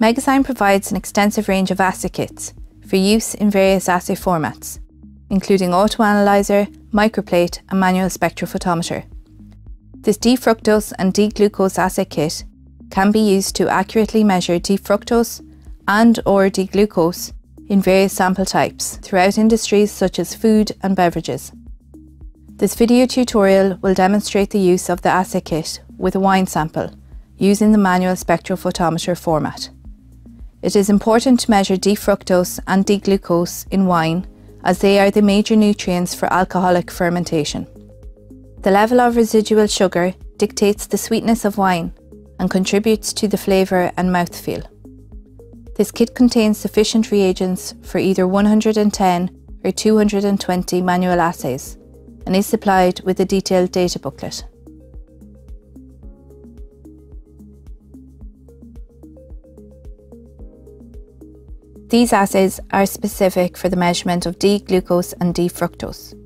Megazyme provides an extensive range of assay kits for use in various assay formats, including autoanalyzer, microplate and manual spectrophotometer. This D-fructose and D-glucose assay kit can be used to accurately measure D-fructose and or D-glucose in various sample types throughout industries such as food and beverages. This video tutorial will demonstrate the use of the assay kit with a wine sample using the manual spectrophotometer format. It is important to measure D-fructose and D-glucose in wine as they are the major nutrients for alcoholic fermentation. The level of residual sugar dictates the sweetness of wine and contributes to the flavour and mouthfeel. This kit contains sufficient reagents for either 110 or 220 manual assays and is supplied with a detailed data booklet. These assays are specific for the measurement of D-glucose and D-fructose.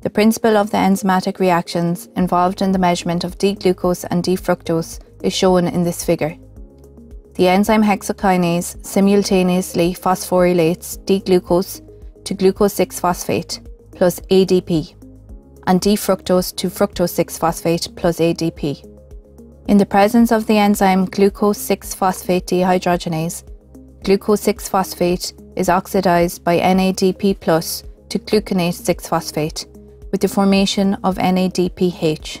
The principle of the enzymatic reactions involved in the measurement of D-glucose and D-fructose is shown in this figure. The enzyme hexokinase simultaneously phosphorylates D-glucose to glucose 6-phosphate plus ADP and D-fructose to fructose 6-phosphate plus ADP. In the presence of the enzyme glucose 6-phosphate dehydrogenase, glucose 6-phosphate is oxidized by NADP to gluconate 6-phosphate with the formation of NADPH.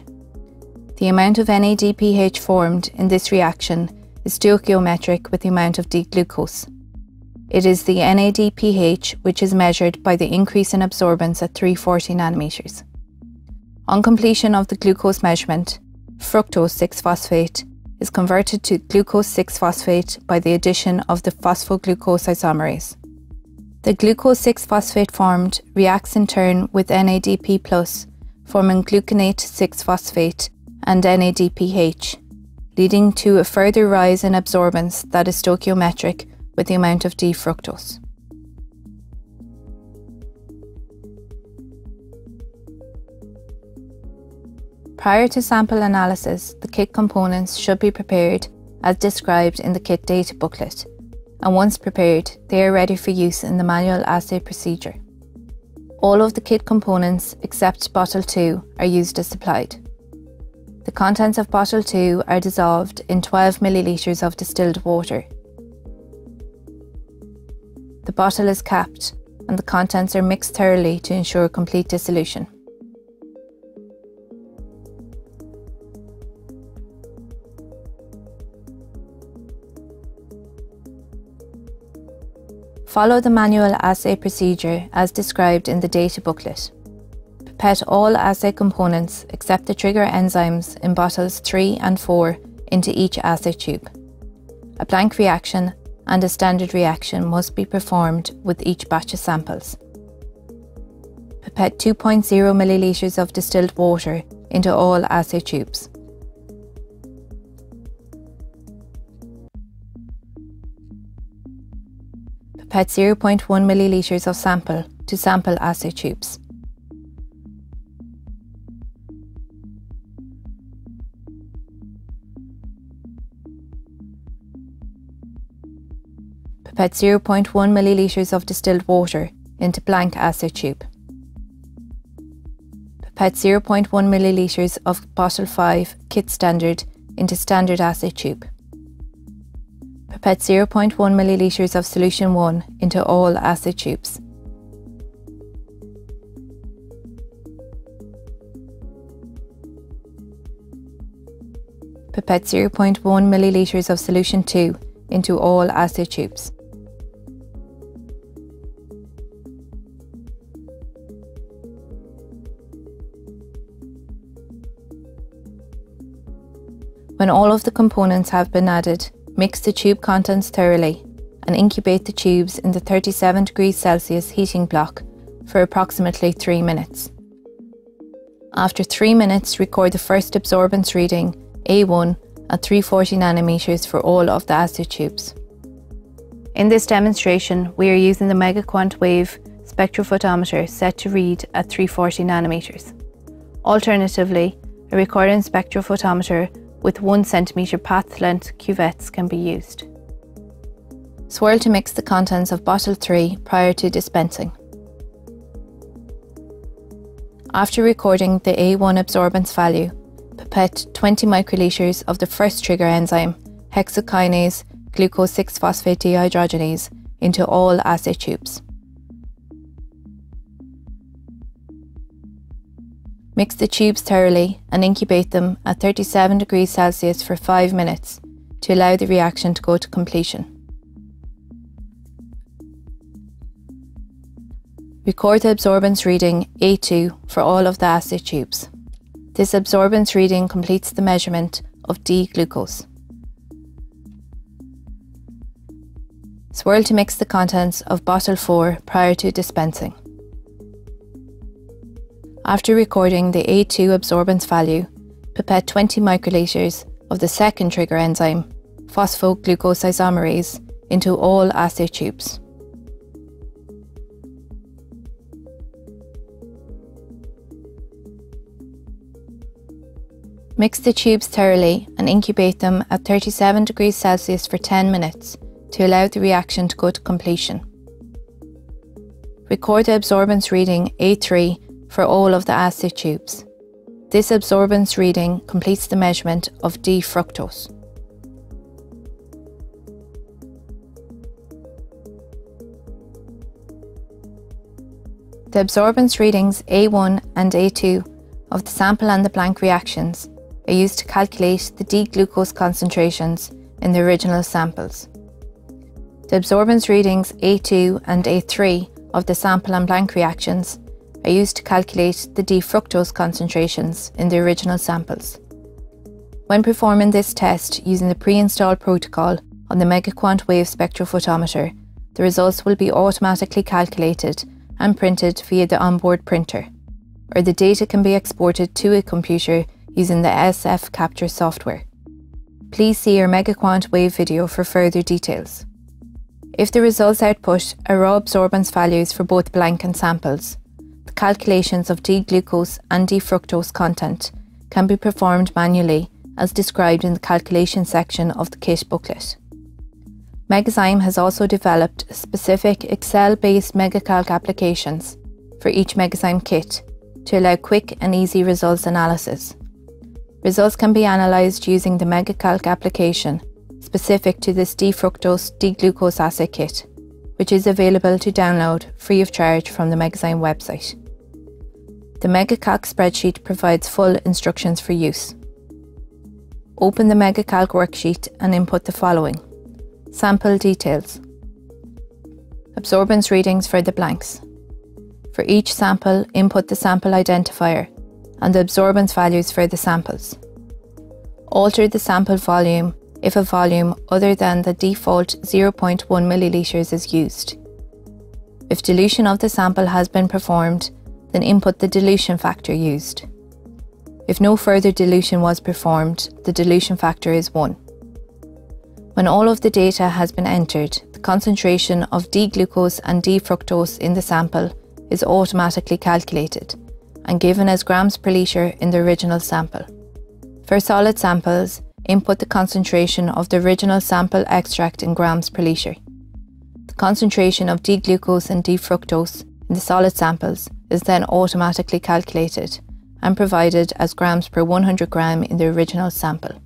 The amount of NADPH formed in this reaction is stoichiometric with the amount of D-glucose. It is the NADPH which is measured by the increase in absorbance at 340 nanometers. On completion of the glucose measurement, fructose 6-phosphate is converted to glucose 6-phosphate by the addition of the phosphoglucose isomerase. The glucose 6-phosphate formed reacts in turn with NADP+, forming gluconate 6-phosphate and NADPH, leading to a further rise in absorbance that is stoichiometric with the amount of D-fructose. Prior to sample analysis, the kit components should be prepared as described in the kit data booklet, and once prepared, they are ready for use in the manual assay procedure. All of the kit components except bottle 2 are used as supplied. The contents of bottle 2 are dissolved in 12 millilitres of distilled water. The bottle is capped and the contents are mixed thoroughly to ensure complete dissolution. Follow the manual assay procedure as described in the data booklet. Pipette all assay components except the trigger enzymes in bottles 3 and 4 into each assay tube. A blank reaction and a standard reaction must be performed with each batch of samples. Pipette 2.0 millilitres of distilled water into all assay tubes. Pipette 0.1 millilitres of sample to sample assay tubes. Pipette 0.1 millilitres of distilled water into blank assay tube. Pipette 0.1 millilitres of bottle 5 kit standard into standard assay tube. Pipette 0.1 millilitres of solution 1 into all assay tubes. Pipette 0.1 millilitres of solution 2 into all assay tubes. When all of the components have been added, Mix the tube contents thoroughly and incubate the tubes in the 37 degrees Celsius heating block for approximately 3 minutes. After 3 minutes, record the first absorbance reading, A1, at 340 nanometers for all of the assay tubes. In this demonstration, we are using the MegaQuant Wave spectrophotometer set to read at 340 nanometers. Alternatively, a recording spectrophotometer with 1 cm path length cuvettes can be used. Swirl to mix the contents of bottle 3 prior to dispensing. After recording the A1 absorbance value, pipette 20 microliters of the first trigger enzyme, hexokinase glucose 6-phosphate dehydrogenase, into all assay tubes. Mix the tubes thoroughly and incubate them at 37 degrees Celsius for 5 minutes to allow the reaction to go to completion. Record the absorbance reading A2 for all of the assay tubes. This absorbance reading completes the measurement of D-glucose. Swirl to mix the contents of bottle 4 prior to dispensing. After recording the A2 absorbance value, pipette 20 microliters of the second trigger enzyme, phosphoglucose isomerase, into all assay tubes. Mix the tubes thoroughly and incubate them at 37 degrees Celsius for 10 minutes to allow the reaction to go to completion. Record the absorbance reading A3 for all of the assay tubes. This absorbance reading completes the measurement of D-fructose. The absorbance readings A1 and A2 of the sample and the blank reactions are used to calculate the D-glucose concentrations in the original samples. The absorbance readings A2 and A3 of the sample and blank reactions are used to calculate the D-fructose concentrations in the original samples. When performing this test using the pre-installed protocol on the MegaQuant Wave spectrophotometer, the results will be automatically calculated and printed via the onboard printer, or the data can be exported to a computer using the SF Capture software. Please see your MegaQuant Wave video for further details. If the results output are raw absorbance values for both blank and samples, calculations of D-glucose and D-fructose content can be performed manually as described in the calculation section of the kit booklet. Megazyme has also developed specific Excel-based MegaCalc applications for each Megazyme kit to allow quick and easy results analysis. Results can be analysed using the MegaCalc application specific to this D-fructose D-glucose assay kit, which is available to download free of charge from the Megazyme website. The MegaCalc spreadsheet provides full instructions for use. Open the MegaCalc worksheet and input the following. Sample details. Absorbance readings for the blanks. For each sample, input the sample identifier and the absorbance values for the samples. Alter the sample volume if a volume other than the default 0.1 millilitres is used. If dilution of the sample has been performed, then input the dilution factor used. If no further dilution was performed, the dilution factor is 1. When all of the data has been entered, the concentration of D-glucose and D-fructose in the sample is automatically calculated and given as grams per litre in the original sample. For solid samples, input the concentration of the original sample extract in grams per litre. The concentration of D-glucose and D-fructose in the solid samples is then automatically calculated and provided as grams per 100 gram in the original sample.